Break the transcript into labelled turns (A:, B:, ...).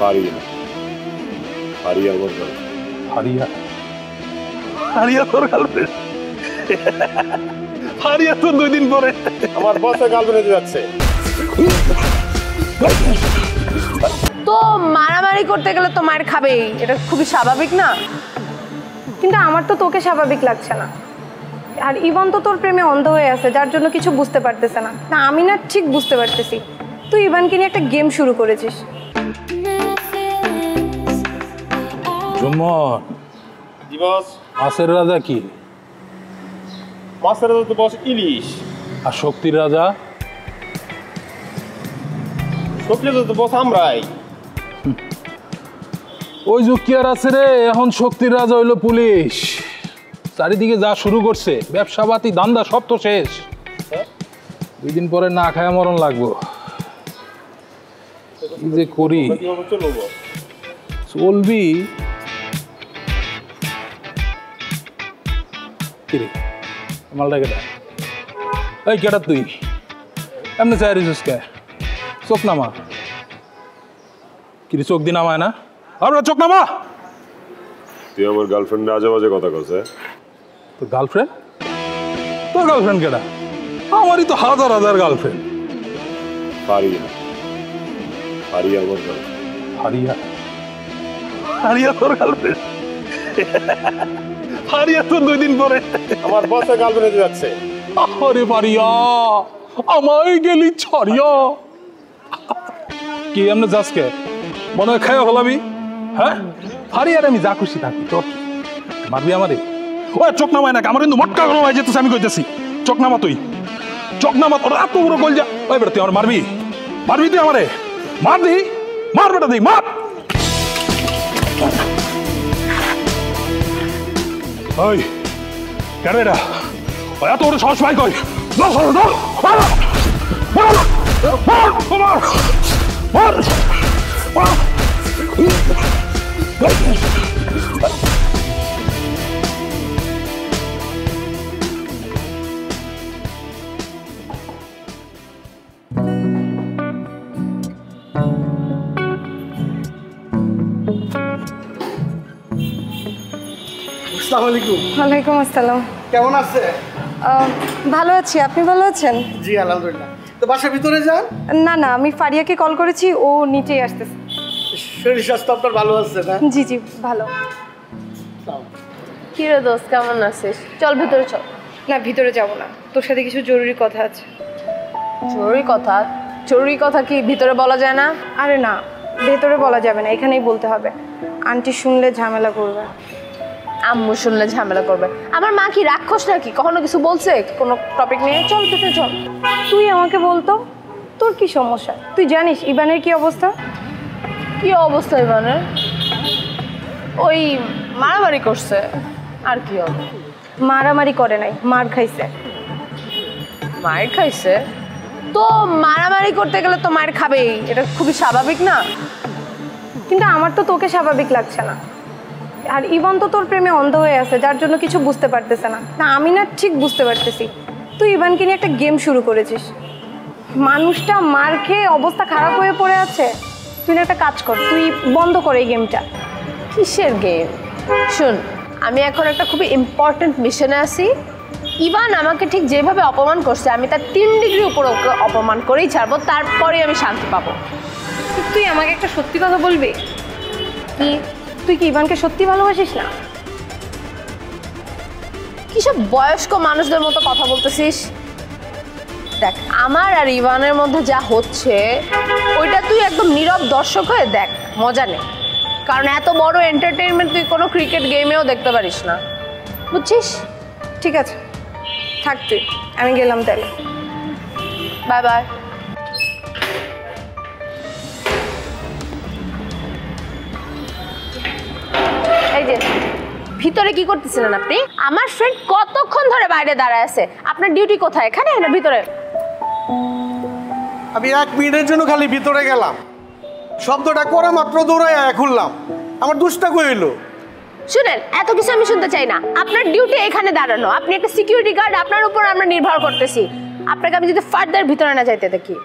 A: ফারিয়া ফারিয়া
B: তোর গার্লফ্রেন্ড তো দুই দিন পরে।
A: আমার বসে গার্লফ্রেন্ড যাচ্ছে।
C: তো মারামারি করতে গেলে তো মায়ের খাবেই। এটা খুবই স্বাভাবিক না?
D: কিন্তু আমার তো তোকে স্বাভাবিক লাগছে না। আর ইভান তো তোর প্রেমে অন্ধ হয়ে আছে যার জন্য কিছু বুঝতে পারতেছে না। না আমি না ঠিক বুঝতে পারতেছি। তুই ইভানকে নিয়ে একটা গেম শুরু করেছিস।
B: জুম্মন
A: জি বস।
B: মাছের রাজা কি?
A: মাছের তো বস ইলিশ।
B: আর শক্তির রাজা?
A: তো বস আমরাই।
B: ওই যুগ কি আর আছে রে এখন শক্তির রাজা হইল পুলিশ। চারিদিকে যা শুরু করছে ব্যবসা পাতি ধান্দা সব তো শেষ। দুই দিন পরে না খায় মরণ লাগবো। কি যে করি?
A: চলবো।
B: কিরে? মালটা কেটা এই কেটা তুই। এমনি চাই রিসুস কে? চোখ নামা। কিরে চোখ দি নামায় না? আমরা চোখ নামা!
A: তুই আমার গার্লফ্রেন্ড আজে বাজে কথা কছে
B: তোর গার্লফ্রেন্ড তোর গার্লফ্রেন্ড কেটা আমারই তো হাজার হাজার গার্লফ্রেন্ড
A: ফারিয়া। ফারিয়া আমার girlfriend।
B: হারিয়া হারিয়া তোর গার্লফ্রেন্ড হারিয়া তো দুই দিন পরে।
A: আমার বসে যাচ্ছে।
B: আরে পারিয়া আমায় গেলি ছাড়িয়া। কি এমনি যাসকে মনে হয় খাইয়া হলাবি হ্যাঁ? আর আমি যা খুশি থাকি তোর? মারবি আমারে? ও চোখ নামায় না আমার কিন্তু মটকা গরম হয়ে যেতেছে আমি কইতেছি। চোখ নামা তুই। চোখ নামা তোর এত বড় গোল যা ওই বেটা তুই আমার মারবি? মারবি তুই আমারে? মার দি? মার বেটা দি মার! ওই কেন এটা এত বড় সাহস পাই কই মার মার মার মার মার মার
E: আসসালামু আলাইকুম।
D: ওয়ালাইকুম আসসালাম।
E: কেমন আছে?
D: ভালো আছি আপনি ভালো আছেন?
E: জি আলহামদুলিল্লাহ। তো বাসার ভিতরে যান।
D: না না আমি ফারিয়াকে কল করেছি ও নিচেই আসতেছে।
E: শরীর স্বাস্থ্য আপনার ভালো আছে না?
D: জি জি ভালো।
C: কি রে দোস্ত কেমন আছিস? চল ভিতরে চল।
D: না ভিতরে যাব না। তোর সাথে কিছু জরুরি কথা আছে।
C: জরুরি কথা? জরুরি কথা কি ভিতরে বলা যায় না?
D: আরে না ভেতরে বলা যাবে না এখানেই বলতে হবে। আন্টি শুনলে ঝামেলা করবে।
C: আম্মু শুনলে ঝামেলা করবে। আমার মা কি রাক্ষস নাকি? কখনো কিছু বলছে? কোনো টপিক নিয়ে? চল ভিতরে চল।
D: তুই আমাকে বলতো? তোর কি সমস্যা? তুই জানিস ইবানের কি অবস্থা?
C: কি অবস্থা ইবানের? ওই মারামারি করছে। আর কি হবে?
D: মারামারি করে নাই মার খাইছে।
C: মায়ের খাইছে? তো মারামারি করতে গেলে তো মায়ের খাবেই। এটা খুবই স্বাভাবিক না?
D: কিন্তু আমার তো তোকে স্বাভাবিক লাগছে না। আর ইভান তো তোর প্রেমে অন্ধ হয়ে আছে যার জন্য কিছু বুঝতে পারতেছে না। না আমি না ঠিক বুঝতে পারতেছি। তুই ইভানকে নিয়ে একটা গেম শুরু করেছিস। মানুষটা মার খেয়ে অবস্থা খারাপ হয়ে পড়ে আছে। তুই না একটা কাজ কর তুই বন্ধ কর এই গেমটা।
C: কিসের গেম? শুন আমি এখন একটা খুবই ইম্পর্ট্যান্ট মিশনে আছি। ইভান আমাকে ঠিক যেভাবে অপমান করছে আমি তার তিন ডিগ্রি উপর ওকে অপমান করেই ছাড়বো তারপরে আমি শান্তি পাবো।
D: তুই আমাকে একটা সত্যি কথা বলবি?
C: কি?
D: তুই কি ইভানকে সত্যি ভালোবাসিস না?
C: কিসব বয়স্ক মানুষদের মতো কথা বলতেছিস? দেখ আমার আর ইভানের মধ্যে যা হচ্ছে ওইটা তুই একদম নীরব দর্শক হয়ে দেখ মজা নে। কারণ এত বড় এন্টারটেইনমেন্ট তুই কোনো ক্রিকেট গেমেও দেখতে পারিস না। বুঝছিস?
D: ঠিক আছে। থাক তুই আমি গেলাম তাহলে।
C: বাই বাই যে ভিতরে কি করতেছিলেন আপনি? আমার ফ্রেন্ড কতক্ষণ ধরে বাইরে দাঁড়ায় আছে? আপনার ডিউটি কোথায়? এখানে না ভিতরে?
E: আমি এক মিনিটের জন্য খালি ভিতরে গেলাম। শব্দটা করে মাত্র দৌড়ায় খুললাম। আমার দুষ্টা কইল
C: শুনেন এত কিছু আমি শুনতে চাই না। আপনার ডিউটি এখানে দাঁড়ানো। আপনি একটা সিকিউরিটি গার্ড আপনার উপর আমরা নির্ভর করতেছি। আপনাকে আমি যদি ফার্দার ভিতরে না যাইতে দেখি।